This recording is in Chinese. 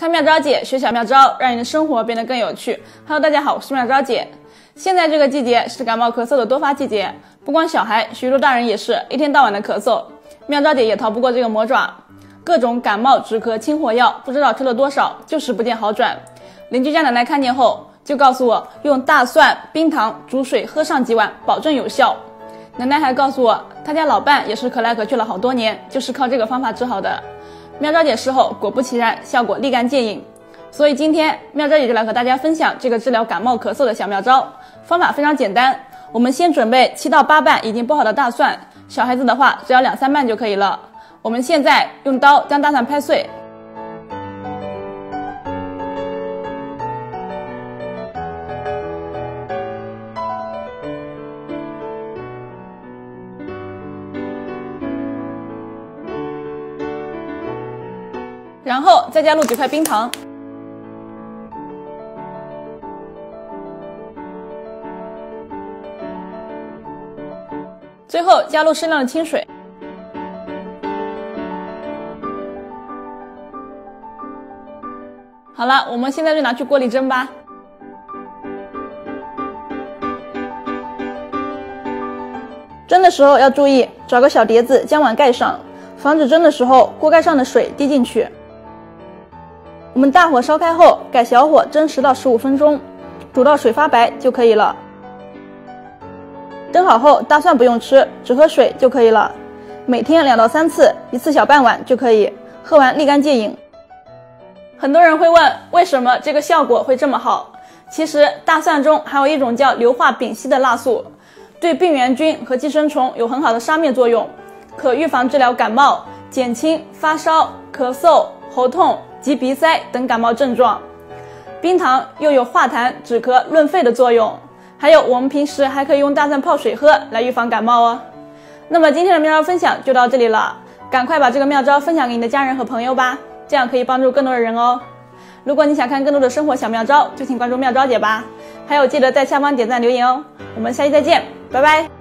看妙招姐学小妙招，让你的生活变得更有趣。Hello，大家好，我是妙招姐。现在这个季节是感冒咳嗽的多发季节，不光小孩，许多大人也是一天到晚的咳嗽。妙招姐也逃不过这个魔爪，各种感冒止咳清火药，不知道吃了多少，就是不见好转。邻居家奶奶看见后就告诉我，用大蒜、冰糖煮水喝上几碗，保证有效。奶奶还告诉我，她家老伴也是咳来咳去了好多年，就是靠这个方法治好的。妙招姐事后果不其然，效果立竿见影。所以今天妙招姐就来和大家分享这个治疗感冒咳嗽的小妙招。方法非常简单，我们先准备七到八瓣已经剥好的大蒜，小孩子的话只要两三瓣就可以了。我们现在用刀将大蒜拍碎。然后再加入几块冰糖，最后加入适量的清水。好了，我们现在就拿去锅里蒸吧。蒸的时候要注意，找个小碟子将碗盖上，防止蒸的时候锅盖上的水滴进去。我们大火烧开后，改小火蒸十到十五分钟，煮到水发白就可以了。蒸好后，大蒜不用吃，只喝水就可以了。每天两到三次，一次小半碗就可以，喝完立竿见影。很多人会问，为什么这个效果会这么好？其实大蒜中含有一种叫硫化丙烯的辣素，对病原菌和寄生虫有很好的杀灭作用，可预防治疗感冒，减轻发烧、咳嗽、喉痛。及鼻塞等感冒症状，冰糖又有化痰、止咳、润肺的作用。还有，我们平时还可以用大蒜泡水喝来预防感冒哦。那么今天的妙招分享就到这里了，赶快把这个妙招分享给你的家人和朋友吧，这样可以帮助更多的人哦。如果你想看更多的生活小妙招，就请关注妙招姐吧。还有，记得在下方点赞留言哦。我们下期再见，拜拜。